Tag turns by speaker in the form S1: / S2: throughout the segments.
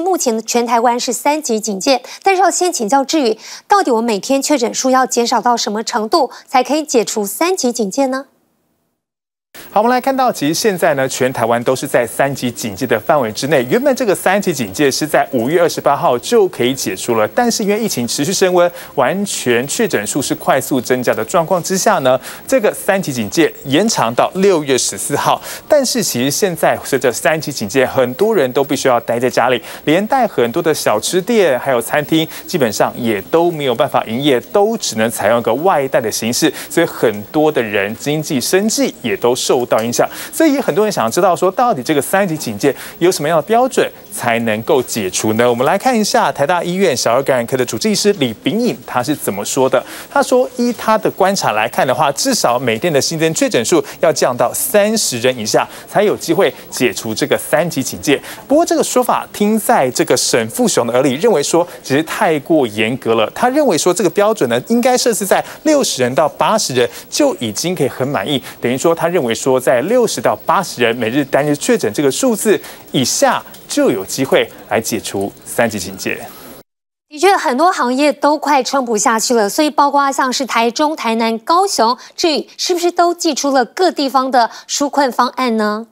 S1: 目前全台湾是三级警戒，但是要先请教志宇，到底我每天确诊数要减少到什么程度，才可以解除三级警戒呢？
S2: 好，我们来看到，其实现在呢，全台湾都是在三级警戒的范围之内。原本这个三级警戒是在五月二十八号就可以解除了，但是因为疫情持续升温，完全确诊数是快速增加的状况之下呢，这个三级警戒延长到六月十四号。但是其实现在随着三级警戒，很多人都必须要待在家里，连带很多的小吃店还有餐厅，基本上也都没有办法营业，都只能采用一个外带的形式，所以很多的人经济生计也都受。到影响，所以很多人想要知道说，到底这个三级警戒有什么样的标准才能够解除呢？我们来看一下台大医院小儿感染科的主治医师李炳颖他是怎么说的。他说，依他的观察来看的话，至少每天的新增确诊数要降到三十人以下，才有机会解除这个三级警戒。不过这个说法听在这个沈富雄的耳里，认为说其实太过严格了。他认为说这个标准呢，应该设置在六十人到八十人就已经可以很满意。等于说他认为说。在六十到八十人每日单日确诊这个数字以下，就有机会来解除三级警戒。
S1: 的确，很多行业都快撑不下去了，所以包括像是台中、台南、高雄，至于是不是都寄出了各地方的纾困方案呢？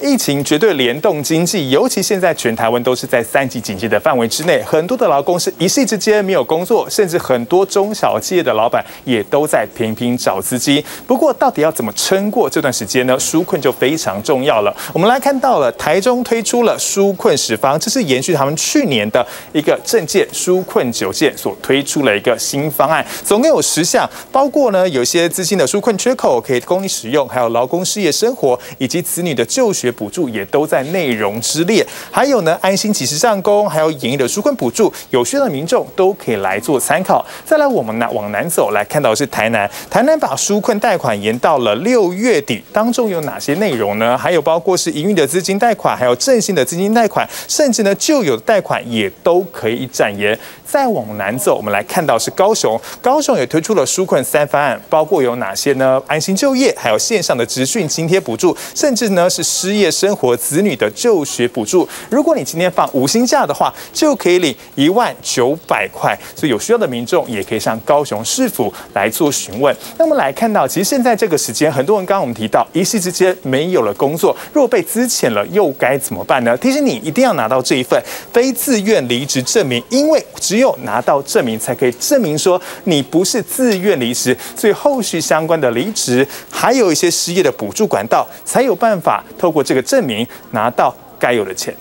S2: 疫情绝对联动经济，尤其现在全台湾都是在三级警戒的范围之内，很多的劳工是一夕之间没有工作，甚至很多中小企业的老板也都在频频找资金。不过，到底要怎么撑过这段时间呢？纾困就非常重要了。我们来看到了台中推出了纾困十方，这是延续他们去年的一个政界纾困九件所推出了一个新方案，总共有十项，包括呢有些资金的纾困缺口可以供你使用，还有劳工失业生活以及子女的就学。补助也都在内容之列，还有呢，安心及时上工，还有演艺的纾困补助，有需要的民众都可以来做参考。再来，我们呢往南走，来看到是台南，台南把纾困贷款延到了六月底，当中有哪些内容呢？还有包括是营运的资金贷款，还有振兴的资金贷款，甚至呢旧有的贷款也都可以展延。再往南走，我们来看到是高雄，高雄也推出了纾困三方案，包括有哪些呢？安心就业，还有线上的职训津贴补助，甚至呢是失业生活子女的就学补助。如果你今天放五星假的话，就可以领一万九百块。所以有需要的民众也可以向高雄市府来做询问。那么来看到，其实现在这个时间，很多人刚刚我们提到，一夕之间没有了工作，若被资遣了，又该怎么办呢？提醒你一定要拿到这一份非自愿离职证明，因为只有拿到证明，才可以证明说你不是自愿离职。所以后续相关的离职，还有一些失业的补助管道，才有办法透过这个证明拿到该有的钱。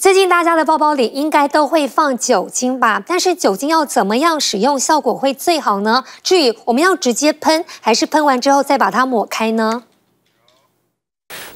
S1: 最近大家的包包里应该都会放酒精吧？但是酒精要怎么样使用效果会最好呢？至于我们要直接喷，还是喷完之后再把它抹开呢？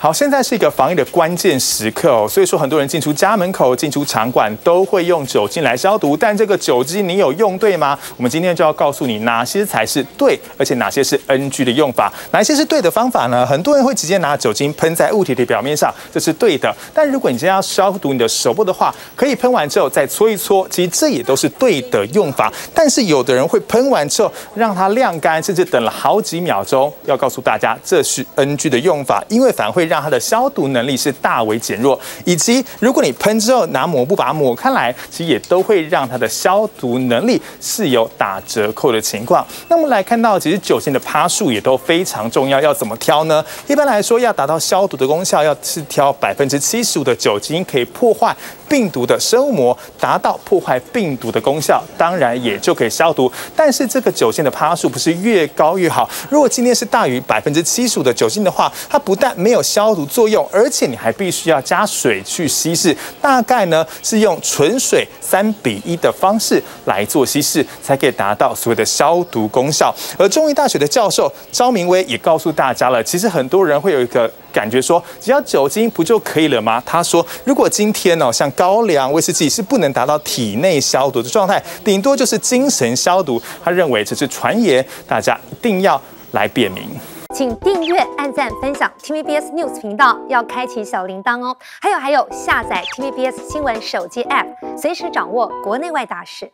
S2: 好，现在是一个防疫的关键时刻哦，所以说很多人进出家门口、进出场馆都会用酒精来消毒，但这个酒精你有用对吗？我们今天就要告诉你哪些才是对，而且哪些是 NG 的用法，哪些是对的方法呢？很多人会直接拿酒精喷在物体的表面上，这是对的。但如果你今天要消毒你的手部的话，可以喷完之后再搓一搓，其实这也都是对的用法。但是有的人会喷完之后让它晾干，甚至等了好几秒钟，要告诉大家这是 NG 的用法，因为反会。让它的消毒能力是大为减弱，以及如果你喷之后拿抹布把它抹开来，其实也都会让它的消毒能力是有打折扣的情况。那我们来看到，其实酒精的趴数也都非常重要，要怎么挑呢？一般来说，要达到消毒的功效，要是挑百分之七十五的酒精可以破坏病毒的生物膜，达到破坏病毒的功效，当然也就可以消毒。但是这个酒精的趴数不是越高越好。如果今天是大于百分之七十五的酒精的话，它不但没有消消毒作用，而且你还必须要加水去稀释，大概呢是用纯水三比一的方式来做稀释，才可以达到所谓的消毒功效。而中医大学的教授张明威也告诉大家了，其实很多人会有一个感觉说，只要酒精不就可以了吗？他说，如果今天呢，像高粱、威士忌是不能达到体内消毒的状态，顶多就是精神消毒。他认为这是传言，大家一定要来辨明。
S1: 请订阅、按赞、分享 TVBS News 频道，要开启小铃铛哦。还有还有，下载 TVBS 新闻手机 App，随时掌握国内外大事。